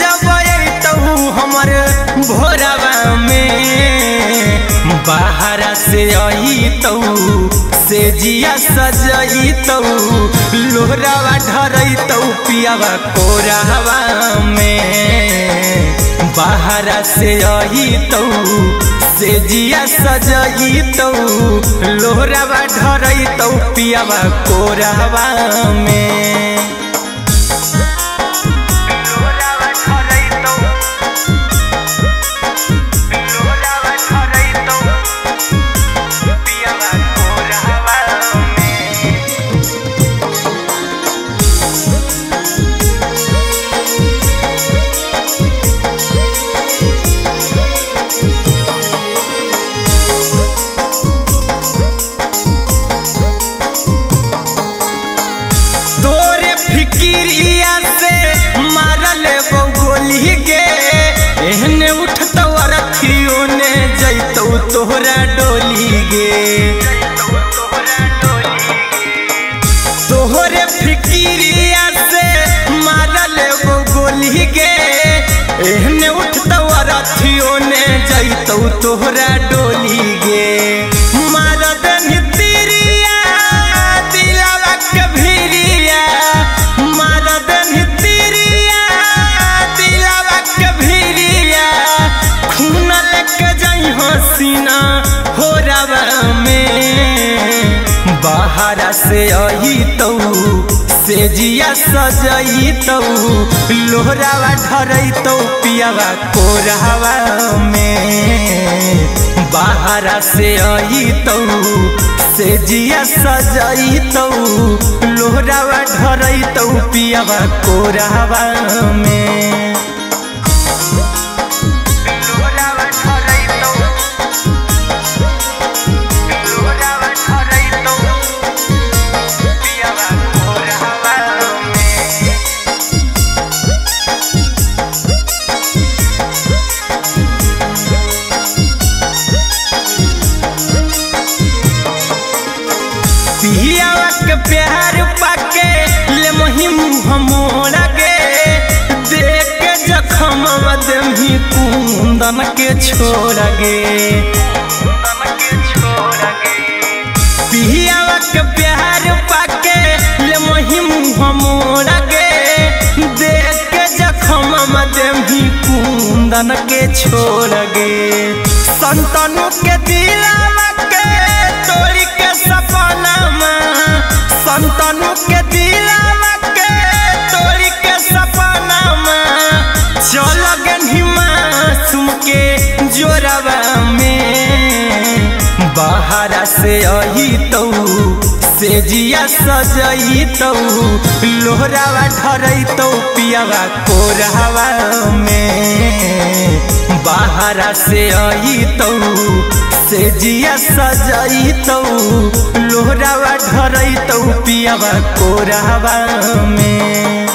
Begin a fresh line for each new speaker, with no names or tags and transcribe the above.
जब अइतहु भोरवा में। बाहर से अइतहु से जिया सजइतहु लोहरावा ढरइतहु पियावा कोरावा में। बाहर से आई तो से जिया सजई तो लोहरावा ढरई तो पियावा कोरावा में। तोहरा डोली गे। तोहरे फिकिरिया से मारल गोली गे। एहने उठतौ रथियों ने जैतौ तोहरा डोली गे। बाहर से आई तो से जिया सजई तो। लोहरावा ढरई तो पियावा कोरावा में। बाहर से आई तो से जिया सजई तो। लोहरावा ढरई तो पियावा कोरावा में। पियावा के प्यार पाके, ले गे देख जखम मदमी कुंदन के छोड़ गे प्यार पाके, ले देख जखम मदमी कुंदन के छोड़ गे संतनु के दिलावा के सपना संतनु के दिलावा के तोड़ी के सपना चल गनिमा सुम के जोरवा में बाहर से आई तो से जिया सजई तो लोहरावा ढरई तो पियावा कोरावा में बाहर से आई तो से जिया सजाई तो लोहरावा ढरई तो पियावा कोरावा में।